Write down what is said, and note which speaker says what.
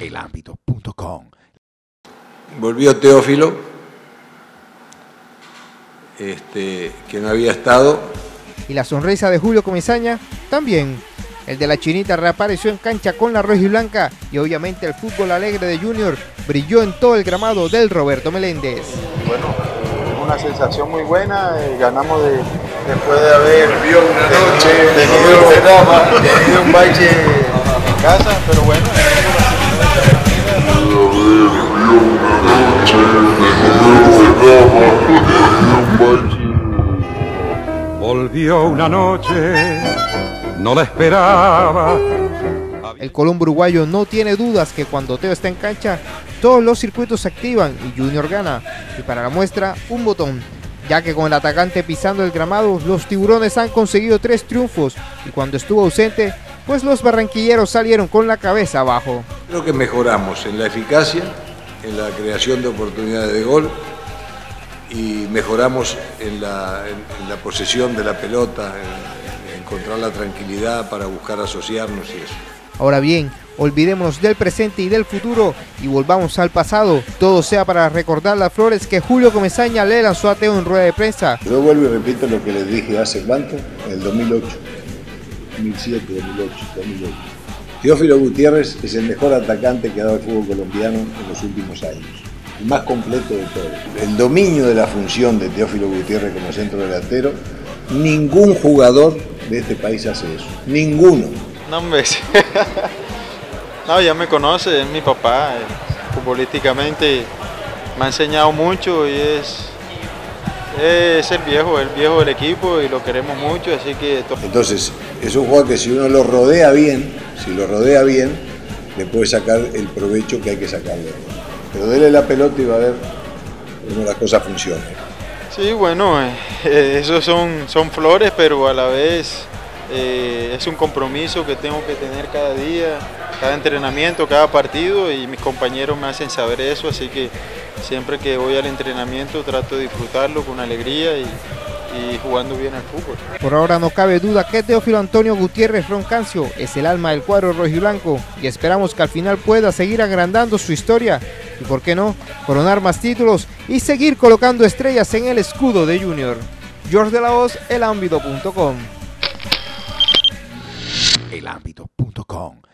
Speaker 1: elambito.com.
Speaker 2: Volvió Teófilo, este, que no había estado.
Speaker 3: Y la sonrisa de Julio Comesaña también. El de la Chinita reapareció en cancha con la roja y blanca y obviamente el fútbol alegre de Junior brilló en todo el gramado del Roberto Meléndez.
Speaker 4: Bueno, una sensación muy buena, eh, ganamos de, después de haber una noche, tenido, tenido un bache en casa, pero bueno.
Speaker 5: Volvió una noche, no la esperaba.
Speaker 3: El Colombo uruguayo no tiene dudas que cuando Teo está en cancha, todos los circuitos se activan y Junior gana. Y para la muestra, un botón, ya que con el atacante pisando el gramado, los tiburones han conseguido tres triunfos y cuando estuvo ausente, pues los barranquilleros salieron con la cabeza abajo.
Speaker 2: Creo que mejoramos en la eficacia, en la creación de oportunidades de gol y mejoramos en la, en- en la posesión de la pelota, en, en encontrar la tranquilidad para buscar asociarnos y eso.
Speaker 3: Ahora bien, olvidémonos del presente y del futuro y volvamos al pasado. Todo sea para recordar las flores que Julio Comesaña le lanzó a Teo en rueda de prensa.
Speaker 6: Yo vuelvo y repito lo que les dije hace cuánto, en el 2008, 2007, 2008, 2008. Teófilo Gutiérrez es el mejor atacante que ha dado el fútbol colombiano en los últimos años, el más completo de todos. El dominio de la función de Teófilo Gutiérrez como centro delantero, ningún jugador de este país hace eso, ninguno.
Speaker 4: No, hombre. no, ya me conoce, es mi papá. eh, Futbolísticamente me ha enseñado mucho y es, es el viejo, el viejo del equipo y lo queremos mucho, así que to-
Speaker 6: Entonces, es un jugador que si uno lo rodea bien, si lo rodea bien, le puede sacar el provecho que hay que sacarle. Pero dele la pelota y va a ver cómo las cosas funcionan.
Speaker 4: Sí, bueno, eh, esos son, son flores, pero a la vez eh, es un compromiso que tengo que tener cada día, cada entrenamiento, cada partido y mis compañeros me hacen saber eso, así que siempre que voy al entrenamiento trato de disfrutarlo con alegría y, y jugando bien al fútbol.
Speaker 3: Por ahora no cabe duda que Teófilo Antonio Gutiérrez Roncancio es el alma del cuadro rojiblanco y esperamos que al final pueda seguir agrandando su historia y por qué no, coronar más títulos y seguir colocando estrellas en el escudo de Junior. George de la Hoz, elambito.com.
Speaker 1: elambito.com.